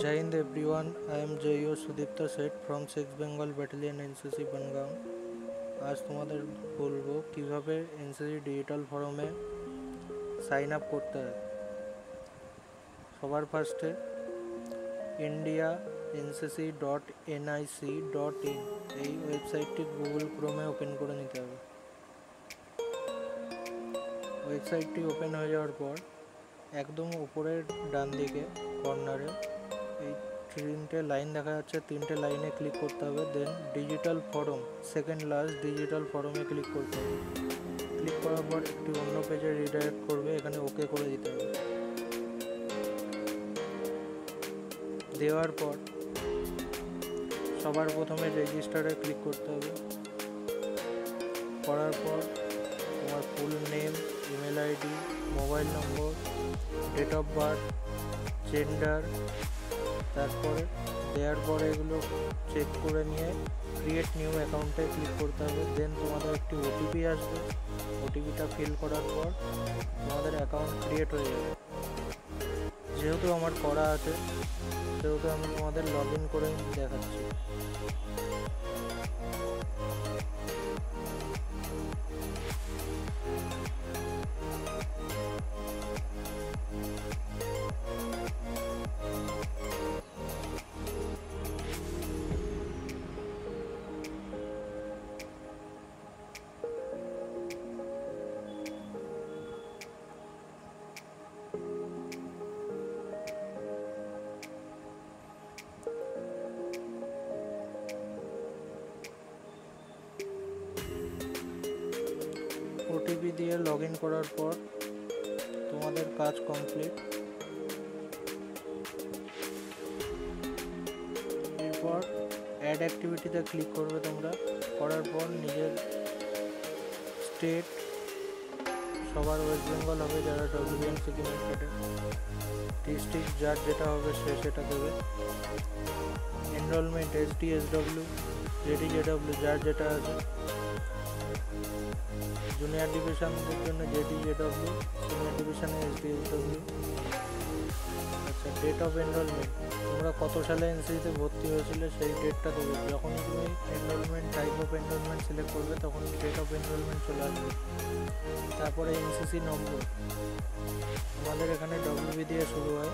Jai Hind everyone, I am JO Sudipta Seth from 6 Bengal Battalion NCC Bangaon আজ তোমাদের বলব কীভাবে NCC digital ফরমে সাইন আপ করতে হয়। সবার ফার্স্টে India NCC dot NIC dot in এই ওয়েবসাইটটি গুগল ক্রোমে ওপেন করে নিতে হবে। ওয়েবসাইটটি ওপেন হয়ে যাওয়ার পর একদম উপরের ডান দিকে কর্নারে তিনটে লাইন দেখা যাচ্ছে, তিনটে লাইনে ক্লিক করতে হবে then digital form second last digital ফরমে click করতে হবে। ক্লিক করার পর একটি অন্য পেজে রিডাইরেক্ট করবে, এখানে ওকে করে দিতে হবে। দেওয়ার পর সবার প্রথমে রেজিস্টারে ক্লিক করতে হবে। করার পর তোমার full name email ID mobile number date of birth gender তারপরে দেওয়ার পরে এগুলো চেক করে নিয়ে ক্রিয়েট নিউ অ্যাকাউন্টে ক্লিক করতে হবে। দেন তোমাদের একটি ওটিপি আসবে। ওটিপিটা ফিল করার পর তোমাদের অ্যাকাউন্ট ক্রিয়েট হয়ে যাবে। যেহেতু আমার করা আছে, সেহেতু আমি তোমাদের লগ ইন করে দেখাচ্ছি। ওটিপি দিয়ে লগ ইন করার পর তোমাদের কাজ কমপ্লিট এরপর অ্যাড অ্যাক্টিভিটিতে ক্লিক করবে তোমরা। করার পর নিজের স্টেট সবার ওয়েস্ট বেঙ্গল হবে, যারা ডব্লিউবিএন সিকিম ডিস্ট্রিক্ট যার যেটা হবে সে সেটা দেবে। Enrolment S D S W JD JW যার যেটা আছে। জুনিয়র ডিভিশনদের জন্য জেডি জেডব্লিউ সিনিয়র ডিভিশনে এস ডি এস ডব্লিউ আচ্ছা ডেট অফ এনরোলমেন্ট তোমরা কত সালে এনসিতে ভর্তি হয়েছিলে সেই ডেটটা দেবে যখনই তুমি enrolment type of enrolment select করবে, তখন ডেট অফ এনরোলমেন্ট চলে আসবে। তারপরে এনসিসি নম্বর। আমাদের এখানে ডব্লিউবি দিয়ে শুরু হয়।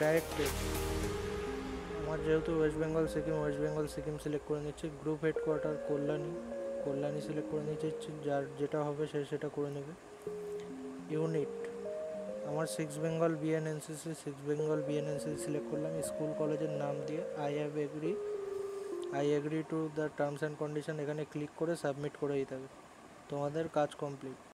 ডাইরেক্ট আমার যেহেতু West Bengal Sikkim West Bengal Sikkim select করে নিচ্ছি। Group headquarter Kalyani Kalyani select করে নিচ্ছি যার যেটা হবে সে সেটা করে নেবে। ইউনিট আমার six Bengal BN NCC six Bengal BN NCC select করলাম। স্কুল কলেজের নাম দিয়ে I have agree I agree to the terms and condition এখানে ক্লিক করে সাবমিট করে দিতে হবে। তোমাদের কাজ কমপ্লিট